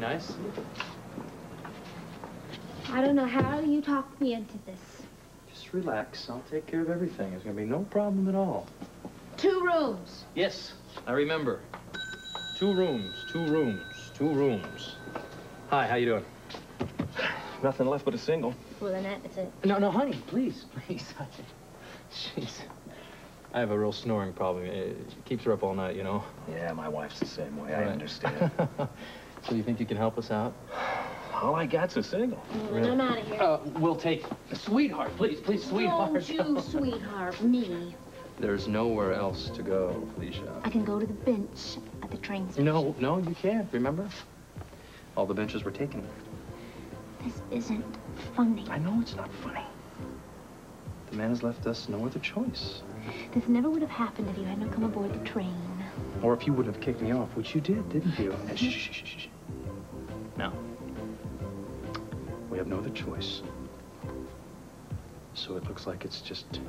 nice. I don't know how you talked me into this. Just relax. I'll take care of everything. There's gonna be no problem at all. Two rooms. Yes, I remember. Two rooms, two rooms, two rooms. Hi, how you doing? Nothing left but a single. Well, then that's it. No, no, honey, please, please. Jeez. I have a real snoring problem. It keeps her up all night, you know. Yeah, my wife's the same way. I Right. understand. So you think you can help us out? All I got's a single. Mm, I'm out of here. Uh, we'll take... Sweetheart, please, please, sweetheart. Don't you, sweetheart, me. There's nowhere else to go, Felicia. I can go to the bench at the train station. No, no, you can't, remember? All the benches were taken. This isn't funny. I know it's not funny. The man has left us no other choice. This never would have happened if you hadn't come aboard the train. Or if you wouldn't have kicked me off, which you did, didn't you? And shh, shh, shh, shh, shh. Now, we have no other choice. So it looks like it's just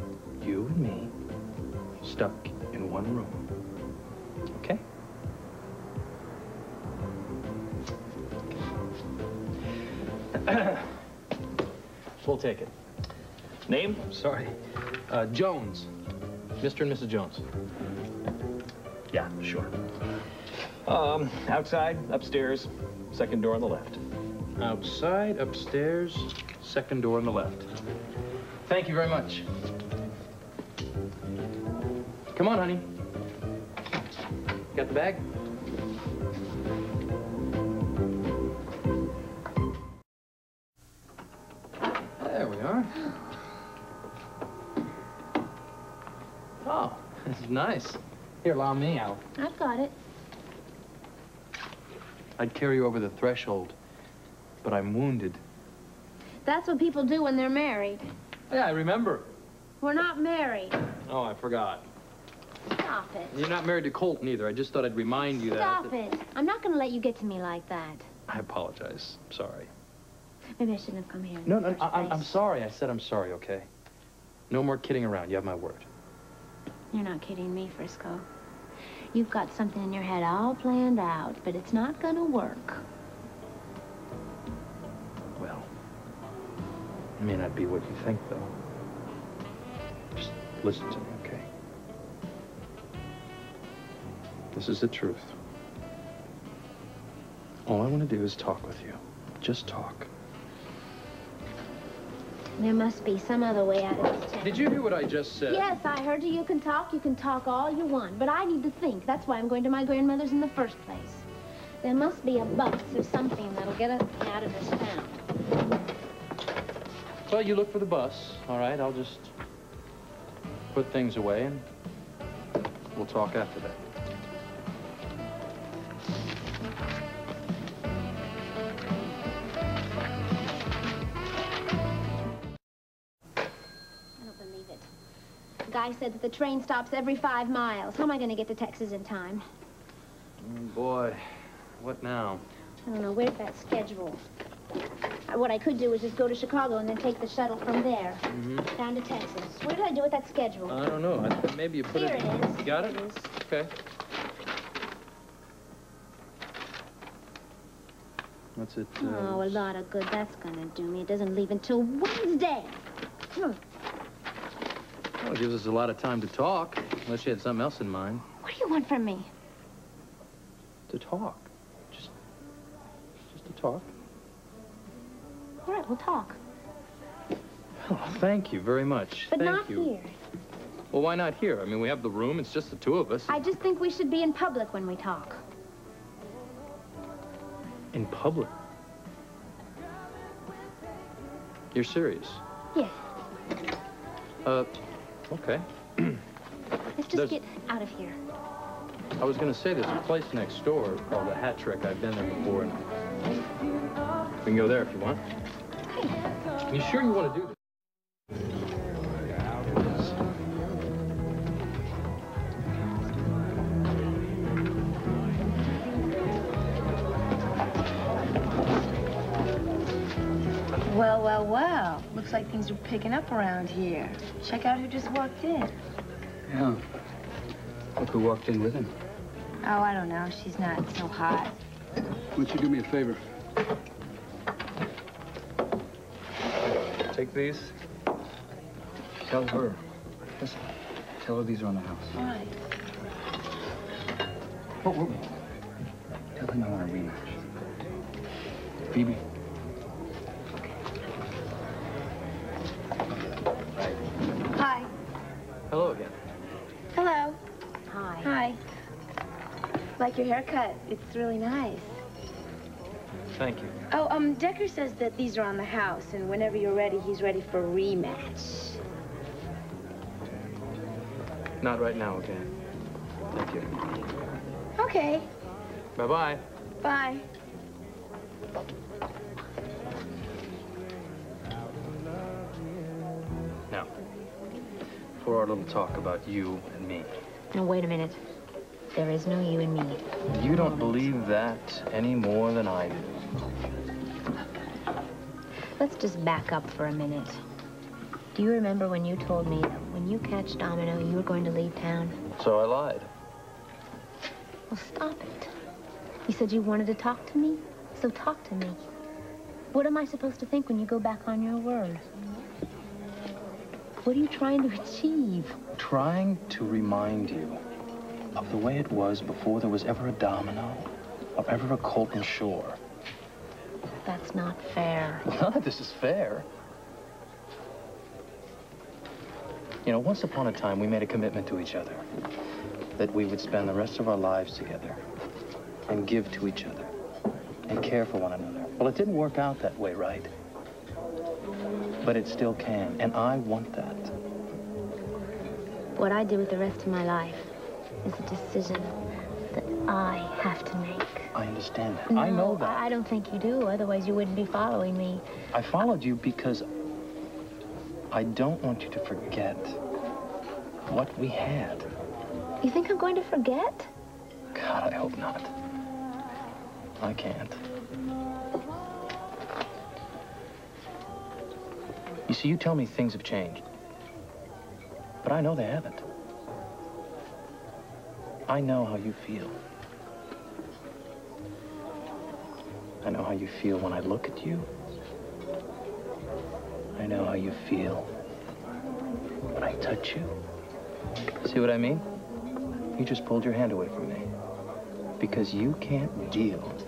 you and me stuck in one room. Okay? we'll take it. Name? Sorry. Uh, Jones. Mr. and Mrs. Jones. Yeah, sure. Um, outside, upstairs, second door on the left. Outside, upstairs, second door on the left. Thank you very much. Come on, honey. Got the bag? There we are. Oh, this is nice. Here, allow me out. I've got it. I'd carry you over the threshold, but I'm wounded. That's what people do when they're married. Yeah, I remember. We're not married. Oh, I forgot. Stop it. You're not married to Colton either. I just thought I'd remind you that. Stop it. I'm not going to let you get to me like that. I apologize. Sorry. Maybe I shouldn't have come here. No, no, I, I'm, I'm sorry. I said I'm sorry, okay? No more kidding around. You have my word. You're not kidding me, Frisco. You've got something in your head all planned out, but it's not to work. Well, it may not be what you think, though. Just listen to me, okay? This is the truth. All I want to do is talk with you. Just talk. There must be some other way out of this town. Did you hear what I just said? Yes, I heard you. You can talk. You can talk all you want. But I need to think. That's why I'm going to my grandmother's in the first place. There must be a bus or something that'll get us out of this town. Well, you look for the bus, all right? I'll just put things away and we'll talk after that. Guy said that the train stops every five miles. How am I going to get to Texas in time? Oh, boy. What now? I don't know. Where's that schedule? Uh, What I could do is just go to Chicago and then take the shuttle from there Mm-hmm. down to Texas. What did I do with that schedule? I don't know. I, maybe you put Here it... it is. You got it? Here it is. Okay. What's it? uh, Oh, a lot of good that's gonna do me. It doesn't leave until Wednesday. Hmm. Well, it gives us a lot of time to talk, unless you had something else in mind. What do you want from me? To talk. Just, just to talk. All right, we'll talk. Oh, thank you very much. But thank not you. here. Well, why not here? I mean, we have the room. It's just the two of us. I just think we should be in public when we talk. In public. You're serious? Yes. Uh, okay. Let's just There's- get out of here. I was gonna say there's a place next door called the Hat Trick. I've been there before. And we can go there if you want. Okay. You sure you want to do this? Well, well, well. Looks like things are picking up around here. Check out who just walked in. Yeah. Look who walked in with him. Oh, I don't know. She's not so hot. Why don't you do me a favor? Take these. Tell her. Listen. Tell her these are on the house. All right. Oh, oh. Tell him I want a rematch. Phoebe. Hi. Hello again. Hello. Hi. Hi. Like your haircut. It's really nice. Thank you. Oh, um, Decker says that these are on the house, and whenever you're ready, he's ready for a rematch. Not right now, okay? Thank you. Okay. Bye-bye. Bye. Now, for our little talk about you and me. Now, wait a minute. There is no you and me. You don't believe that any more than I do. Let's just back up for a minute. Do you remember when you told me that when you catch Domino, you were going to leave town? So I lied. Well, stop it. You said you wanted to talk to me, so talk to me. What am I supposed to think when you go back on your word? What are you trying to achieve? Trying to remind you of the way it was before there was ever a domino or ever a Colton Shaw. That's not fair. Well, None of this is fair. You know, once upon a time, we made a commitment to each other that we would spend the rest of our lives together and give to each other and care for one another. Well, it didn't work out that way, right? But it still can, and I want that. What I do with the rest of my life is a decision that I have to make. I understand that. I know that. I I don't think you do. Otherwise, you wouldn't be following me. I followed you because I don't want you to forget what we had. You think I'm going to forget? God, I hope not. I can't. You see, you tell me things have changed. But I know they haven't. I know how you feel. I know how you feel when I look at you. I know how you feel when I touch you. See what I mean? You just pulled your hand away from me. Because you can't deal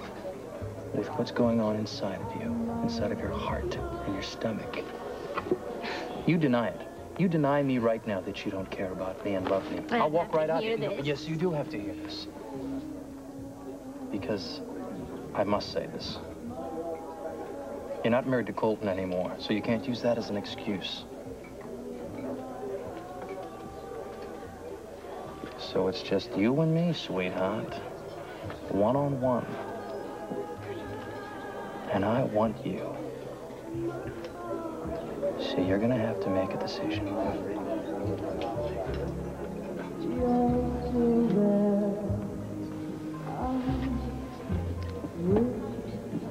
with what's going on inside of you, inside of your heart and your stomach. You deny it. You deny me right now that you don't care about me and love me. I I'll walk right out. hear No. Yes, you do have to hear this. Because I must say this. You're not married to Colton anymore, so you can't use that as an excuse. So it's just you and me, sweetheart. One on one. And I want you. So you're gonna have to make a decision.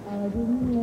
I didn't